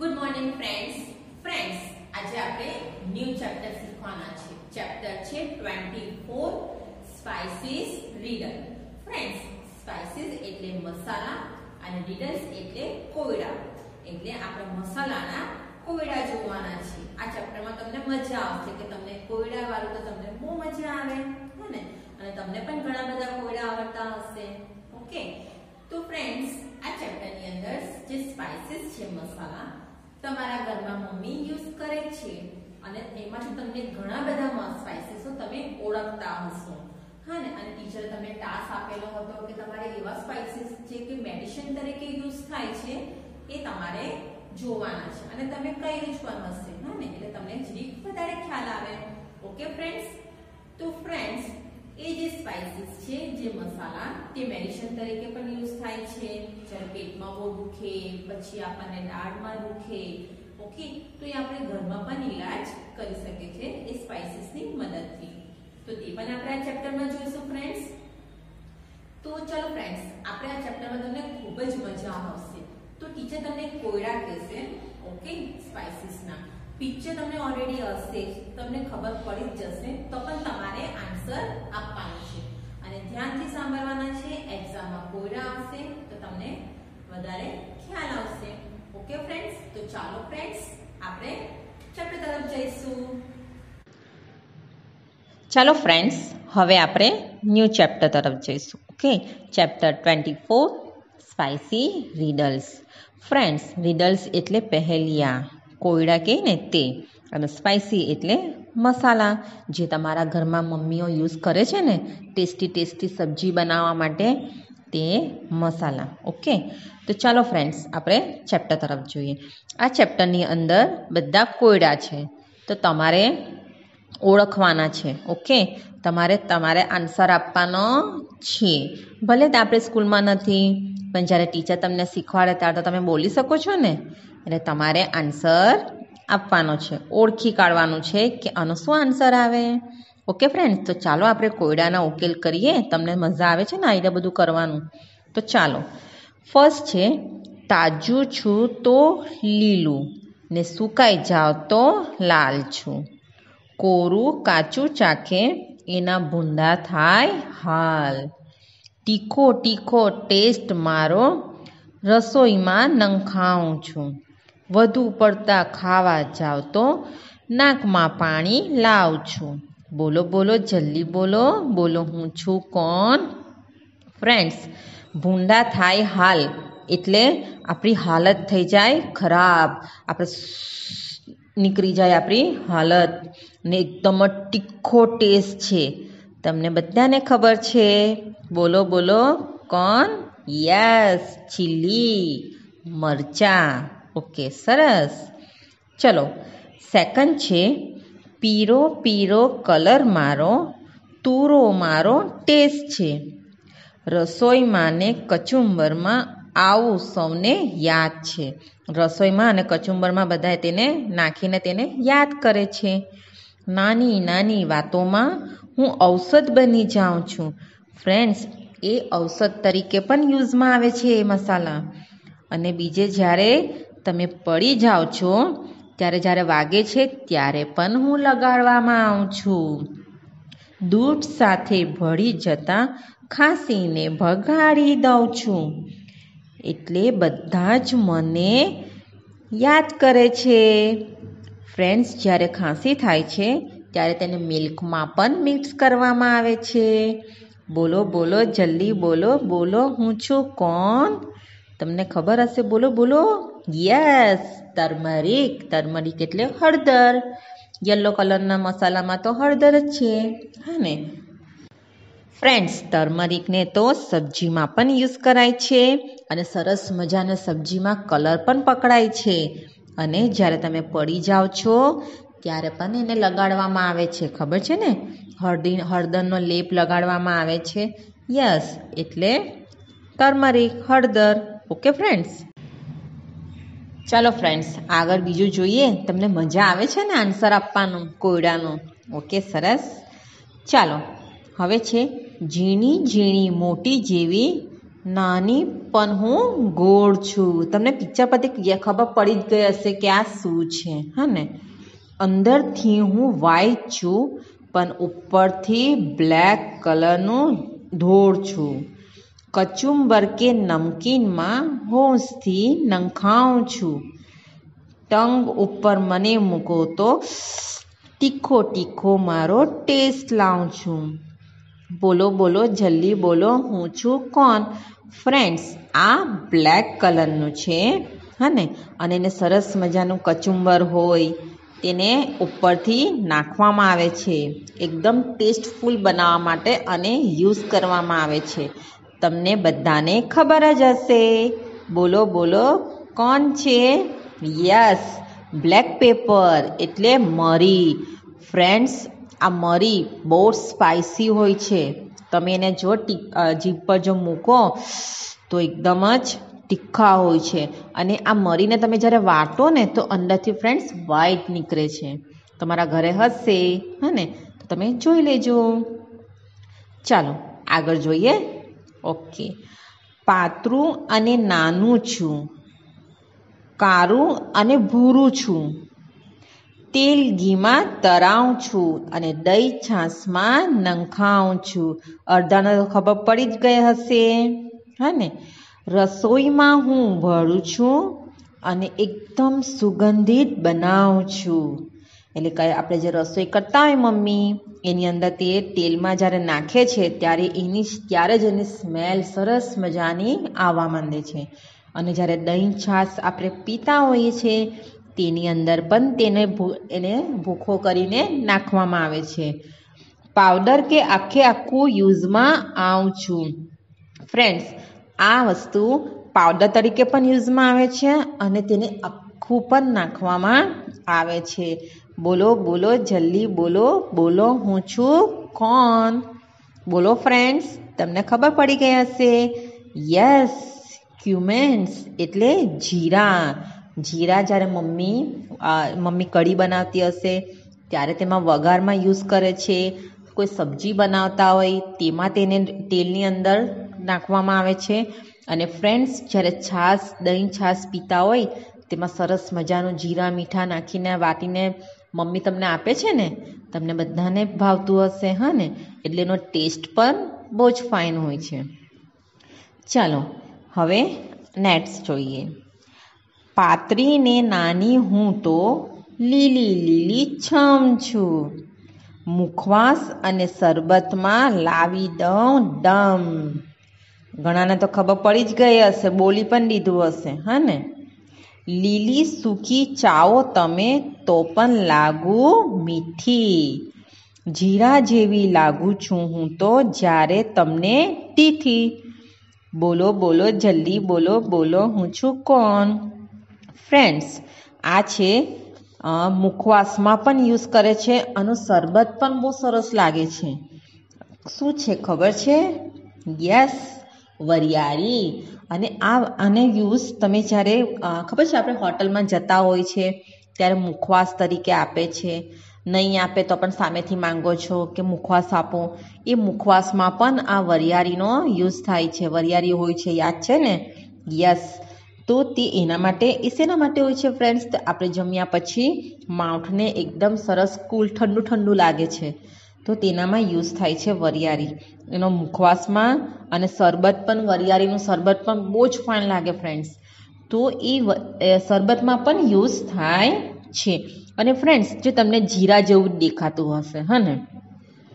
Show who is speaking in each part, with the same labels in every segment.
Speaker 1: Good morning friends friends આજે આપણે new chapter શીખવાના છે. ચેપ્ટર છે 24 સ્પાઇસીસ રીડર ફ્રેન્ડ્સ સ્પાઇસીસ એટલે મસાલા અને રીડર્સ એટલે કોયડા. એટલે આપણે મસાલાના કોયડા જોવાના છે. આ ચેપ્ટરમાં તમને મજા આવશે કે તમને કોયડા વાળું તો તમને બહુ મજા આવે, હે ને? અને તમને પણ ઘણા બધા કોયડા આવડતા હશે. ઓકે તો ફ્રેન્ડ્સ આ ચેપ્ટરની અંદર જે સ્પાઇસીસ છે મસાલા તમારા ઘરમાં મમ્મી યુઝ કરે છે અને એમાંથી તમને ઘણા બધા સ્પાઇસીસો તમે ઓળખતા હશો. હા અને ટીચરે તમને ટાસ્ક આપેલો હતો કે તમારે એવા સ્પાઇસીસ જે કે મેડિસિન તરીકે યુઝ થાય છે, એ તમારે જોવાના છે. અને તમે કઈ રીત હશે? હા ને? એટલે તમને જરીક વધારે ખ્યાલ આવે. ઓકે ફ્રેન્ડ્સ તો ફ્રેન્ડ્સ એ જે સ્પાઇસીસ છે, જે મસાલા, તે મેડિસિન તરીકે પણ યુઝ થાય છે. જ્યારે પેટમાં બહુ દુખે, પછી આપણને દાળમાં દુખે, ઓકે? તો એ આપણે ઘરમાં પણ ઈલાજ કરી શકે છે એ સ્પાઇસીસની મદદથી. તો તે પણ આપણે આ ચેપ્ટરમાં જોઈશું ફ્રેન્ડ્સ તો ચલો ફ્રેન્ડ્સ આપણે આ ચેપ્ટરમાં તમને ખૂબ જ મજા આવશે. તો ટીચર તમને કોયડા કહેશે, ઓકે સ્પાઇસીસના પિક્ચર તમને ઓલરેડી હશે, તમને ખબર પડી જ જશે, તો પણ તમારે આન્સર આપવાનો છે અને ધ્યાનથી સાંભળવાના છે એક્ઝામમાં કોયડા આવશે તો તમને વધારે ખ્યાલ આવશે. ઓકે ફ્રેન્ડ્સ તો ચાલો ફ્રેન્ડ્સ આપણે ચેપ્ટર તરફ જઈશું.
Speaker 2: ચાલો ફ્રેન્ડ્સ હવે આપણે ન્યૂ ચેપ્ટર તરફ જઈશું. Okay chapter twenty four spicy riddles friends riddles એટલે પહેલિયા, કોયડા કહે ને તે. અને સ્પાઇસી એટલે મસાલા, જે તમારા ઘરમાં મમ્મીઓ યુઝ કરે છે ને ટેસ્ટી ટેસ્ટી સબ્જી બનાવવા માટે તે મસાલા. ઓકે તો ચાલો ફ્રેન્ડ્સ આપણે ચેપ્ટર તરફ જોઈએ. આ ચેપ્ટરની અંદર બધા કોયડા છે. તો તમારે ઓળખવાના છે. ઓકે તમારે તમારે આન્સર આપવાનો છે. ભલે તે આપણે સ્કૂલમાં નથી, પણ જ્યારે ટીચર તમને શીખવાડે ત્યારે તો તમે બોલી શકો છો ને? એટલે તમારે આન્સર આપવાનો છે. ઓળખી કાઢવાનું છે કે આનો શું આન્સર આવે? ઓકે ફ્રેન્ડ્સ તો ચાલો આપણે કોયડાના ઉકેલ કરીએ. તમને મજા આવે છે ને આઈડિયા બધું કરવાનું? તો ચાલો. ફર્સ્ટ છે, તાજું છું તો લીલું ને સુકાઈ જાવ તો લાલ છું. કોરું કાચું ચાખે, એના ભૂંડા થાય હાલ. તીખો તીખો ટેસ્ટ મારો રસોઈમાં નંખાઉં છું. વધુ પડતા ખાવા જાવ તો નાકમાં પાણી લાવ છું. બોલો બોલો, જલ્દી બોલો. બોલો, હું છું કોણ? ફ્રેન્ડ્સ ભૂંડા થાય હાલ. એટલે આપણી હાલત થઈ જાય ખરાબ. આપણે નીકળી જાય આપણી હાલત. ને એકદમ જ તીખો ટેસ્ટ છે. તમને બધાને ખબર છે. બોલો બોલો, કોણ? યસ ચીલી, મરચા. ઓકે, સરસ. ચલો સેકન્ડ છે. પીરો પીરો, કલર મારો, તુરો મારો, ટેસ્ટ છે. રસોઈમાં ને કચુંબરમાં આવું સૌને યાદ છે. રસોઈમાં અને કચુંબરમાં બધા તેને નાખીને તેને યાદ કરે છે. નાની નાની વાતોમાં હું ઔષધ બની જાઉં છું. ફ્રેન્ડ્સ, એ ઔષધ તરીકે પણ યુઝમાં આવે છે એ મસાલા. અને બીજે જ્યારે તમે પડી જાઓ છો ત્યારે જ્યારે વાગે છે ત્યારે પણ હું લગાડવામાં આવું છું. દૂધ સાથે ભળી જતાં ખાંસીને ભગાડી દઉં છું. એટલે બધા જ મને યાદ કરે છે. ફ્રેન્ડ્સ, જ્યારે ખાંસી થાય છે, ત્યારે તેને મિલ્કમાં પણ મિક્સ કરવામાં આવે છે. બોલો બોલો, જલ્દી બોલો બોલો, હું છું કોણ? તમને ખબર હશે? બોલો બોલો. યસ ટર્મરિક ટર્મરિક એટલે હળદર. યલો કલરના મસાલામાં તો હળદર જ છે. હા ને? ફ્રેન્ડ્સ ટર્મરિકને તો સબ્જીમાં પણ યુઝ કરાય છે અને સરસ મજાના સબ્જીમાં કલર પણ પકડાય છે. અને જ્યારે તમે પડી જાઓ છો, ત્યારે પણ એને લગાડવામાં આવે છે. ખબર છે ને? હળદી, હળદરનો લેપ લગાડવામાં આવે છે. યસ એટલે ટર્મરિક હળદર. ઓકે ફ્રેન્ડ્સ ચાલો ફ્રેન્ડ્સ આગળ બીજું જોઈએ. તમને મજા આવે છે ને આન્સર આપવાનું, કોયડાનો? ઓકે સરસ. ચાલો, હવે છે, ઝીણી ઝીણી, મોટી જેવી, નાની પણ હું ગોળ છું. તમને પિક્ચર પરથી ખબર પડી જ ગઈ હશે કે આ શું છે, હા ને? અંદરથી હું વ્હાઈટ છું, પણ ઉપરથી બ્લેક કલરનું ધોળ છું. કચુંબર કે નમકીનમાં હોંશથી નંખાઉં છું. ટંગ ઉપર મને મૂકો તો તીખો તીખો મારો ટેસ્ટ લાવું છું. બોલો બોલો, જલ્દી બોલો, હું છું કોણ? ફ્રેન્ડ્સ, આ બ્લેક કલરનું છે, હને? અને એને સરસ મજાનું કચુંબર હોય, તેને ઉપરથી નાખવામાં આવે છે. એકદમ ટેસ્ટફુલ બનાવવા માટે અને યુઝ કરવામાં આવે છે. તમને બધાને ખબર જ હશે. બોલો બોલો, કોણ છે? યસ, બ્લેક પેપર, એટલે મરી. ફ્રેન્ડ્સ, આ મરી બહુ સ્પાઇસી હોય છે. તમે એને જો જીભ પર જો મૂકો, તો એકદમ જ તીખા હોય છે. અને આ મરીને તમે જ્યારે વાટો ને, તો અંદરથી ફ્રેન્ડ્સ વ્હાઈટ નીકળે છે. તમારા ઘરે હશે, હે ને? તો તમે જોઈ લેજો. ચાલો, આગળ જોઈએ. ઓકે. પાતળું અને નાનું છું. કારું અને ભૂરું છું. તેલ ઘીમાં તરાવું છું અને દહીં છાશમાં નંખાવું છું. અડધાને તો ખબર પડી જ ગઈ હશે. હા રસોઈમાં હું ભરું છું અને એકદમ સુગંધિત બનાવું છું. એટલે કે આપણે જે રસોઈ કરતા હોય મમ્મી, એની અંદર તે તેલમાં જ્યારે નાખે છે, ત્યારે એની ત્યારે જ એની સ્મેલ સરસ મજાની આવવા માંડે છે. અને જ્યારે દહીં છાશ આપણે પીતા હોઈએ છીએ તેની અંદર પણ તેને એને ભૂખો કરીને નાખવામાં આવે છે. પાવડર કે આખે આખું યુઝમાં આવું છું. ફ્રેન્ડ્સ, આ વસ્તુ પાવડર તરીકે પણ યુઝમાં આવે છે અને તેને આખું પણ નાખવામાં આવે છે. બોલો બોલો, જલ્દી બોલો બોલો, હું છું કોણ? બોલો ફ્રેન્ડ્સ તમને ખબર પડી ગઈ હશે? યસ ક્યુમેન્સ એટલે જીરા. જીરા જ્યારે મમ્મી મમ્મી કઢી બનાવતી હશે, ત્યારે તેમાં વઘારમાં યુઝ કરે છે. કોઈ સબ્જી બનાવતા હોય, તેમાં તેને તેલની અંદર નાખવામાં આવે છે. અને ફ્રેન્ડ્સ જ્યારે છાશ, દહીં છાશ પીતા હોય, તેમાં સરસ મજાનું જીરા, મીઠા નાખીને, વાટીને મમ્મી તમને આપે છે ને? તમને બધાને ભાવતું હશે, હા ને? એટલે એનો ટેસ્ટ પણ બહુ જ ફાઇન હોય છે. ચાલો, હવે નેટ્સ જોઈએ. પાતરીને નાની હું તો લીલી લીલી છમ છું. મુખવાસ અને શરબતમાં લાવી દઉં ડમ ઘણાને તો ખબર પડી જ ગઈ હશે, બોલી પણ દીધું હશે, હા ને? લીલી સૂકી ચાઓ તમે તો પણ લાગુ મીઠી. જીરા જેવી લાગુ છું હું તો જ્યારે તમને તીખી બોલો બોલો, જલ્દી બોલો બોલો, હું છું કોણ? ફ્રેન્ડ્સ, આ છે મુખવાસમાં પણ યુઝ કરે છે અને શરબત પણ બહુ સરસ લાગે છે. શું છે ખબર છે? યસ. વરિયાળી. અને આ, આને યુઝ તમે જ્યારે ખબર છે આપણે હોટલમાં જતા હોય છે, ત્યારે મુખવાસ તરીકે આપે છે. નહીં આપે તો પણ સામેથી માંગો છો કે મુખવાસ આપો. એ મુખવાસમાં પણ આ વરિયાળીનો યુઝ થાય છે. વરિયાળી હોય છે, યાદ છે ને? યસ તો તે એના માટે, એ શેના માટે હોય છે ફ્રેન્ડ્સ આપણે જમ્યા પછી માઉથને એકદમ સરસ, કુલ ઠંડુ ઠંડુ લાગે છે. તો તેનામાં યુઝ થાય છે વરિયાળી. એનો મુખવાસમાં અને શરબત પણ, વરિયાળીનું શરબત પણ બહુ જ ફાઇન લાગે ફ્રેન્ડ્સ તો એ શરબતમાં પણ યુઝ થાય છે. અને ફ્રેન્ડ્સ જે તમને જીરા જેવું જ દેખાતું હશે, હા ને?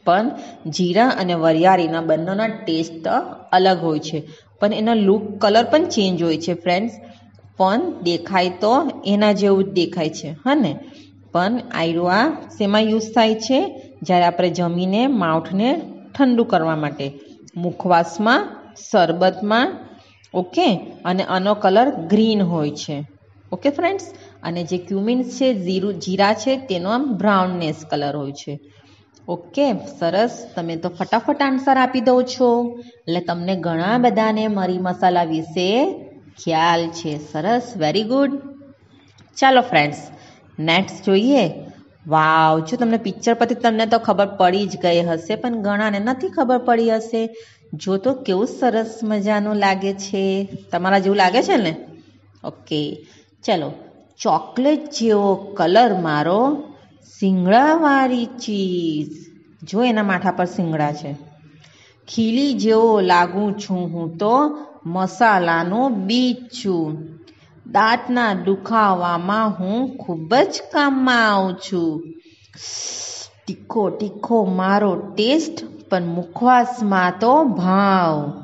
Speaker 2: પણ જીરા અને વરિયાળીના બંનેના ટેસ્ટ અલગ હોય છે. પણ એનો લુક કલર પણ ચેન્જ હોય છે ફ્રેન્ડ્સ પણ દેખાય તો એના જેવું જ દેખાય છે, હા ને? પણ આયરો આ શેમાં યુઝ થાય છે? જ્યારે આપણે જમીને માઉઠને ઠંડુ કરવા માટે મુખવાસમાં, શરબતમાં, ઓકે, અને આનો કલર ગ્રીન હોય છે. Okay friends? અને જે ક્યુમિન્સ છે જીરું જીરા છે, તેનો આમ બ્રાઉનનેસ કલર હોય છે. ઓકે, સરસ. તમે તો ફટાફટ આન્સર આપી દો છો. એટલે તમને ઘણા બધાને મરી મસાલા વિશે ખ્યાલ છે. સરસ, વેરી ગુડ. ચાલો ફ્રેન્ડ્સ, નેક્સ્ટ જોઈએ. વાવ, જો તમને પિક્ચર પરથી તમને તો ખબર પડી જ ગઈ હશે, પણ ઘણાને નથી ખબર પડી હશે. જો તો કેવું સરસ મજાનું લાગે છે. તમારા જેવું લાગે છે ને? ઓકે, ચલો. ચોકલેટ જેવો કલર મારો સિંગડાવાળી ચીઝ. જો એના માથા પર સિંગડા છે. ખીલી જેવો લાગું છું હું તો મસાલાનો બીજ છું દાંતના દુખાવામાં હું ખૂબ જ કામમાં આવું છું. તીખો તીખો મારો ટેસ્ટ, પણ મુખવાસમાં તો ભાવ.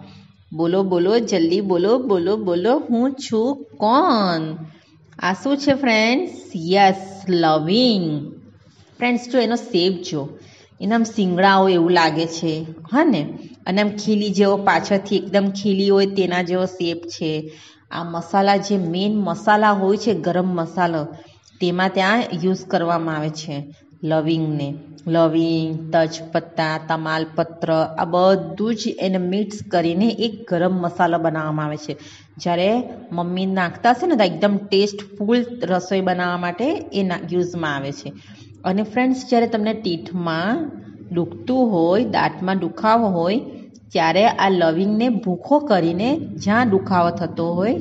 Speaker 2: બોલો બોલો, જલ્દી બોલો બોલો બોલો, હું છું કોણ? આ શું છે ફ્રેન્ડ્સ યસ, લવિંગ. ફ્રેન્ડ્સ જો એનો શેપ જો. એને આમ સિંગડાઓ એવું લાગે છે. હા ને? અને આમ ખીલી જેવો પાછળથી એકદમ ખીલી હોય તેના જેવો સેપ છે. આ મસાલા જે મેઇન મસાલા હોય છે, ગરમ મસાલો, તેમાં ત્યાં યુઝ કરવામાં આવે છે. લવિંગને. લવિંગ, તજપત્તા, તમાલપત્ર, આ બધું જ એને મિક્સ કરીને એક ગરમ મસાલો બનાવવામાં આવે છે. જ્યારે મમ્મી નાખતા હશે ને, તો એકદમ ટેસ્ટફુલ રસોઈ બનાવવા માટે એ યુઝમાં આવે છે. અને ફ્રેન્ડ્સ જ્યારે તમને ટીઠમાં દુખતું હોય, દાંતમાં દુખાવો હોય ત્યારે આ લવિંગને ભૂખો કરીને જ્યાં દુખાવો થતો હોય,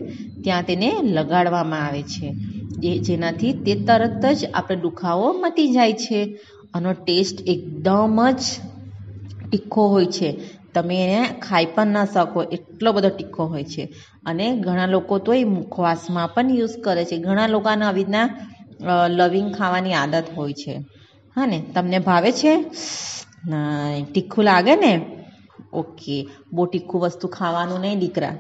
Speaker 2: ત્યાં તેને લગાડવામાં આવે છે. જે જેનાથી તે તરત જ આપણે દુખાવો મટી જાય છે. આનો ટેસ્ટ એકદમ જ તીખો હોય છે. તમે એને ખાઈ પણ ના શકો, એટલો બધો તીખો હોય છે. અને ઘણા લોકો તો એ મુખવાસમાં પણ યુઝ કરે છે. ઘણા લોકોને આવી રીતના લવિંગ ખાવાની આદત હોય છે. હા ને? તમને ભાવે છે? ના, તીખું લાગે ને? ઓકે. બહુ તીખું વસ્તુ ખાવાનું નહીં દીકરા.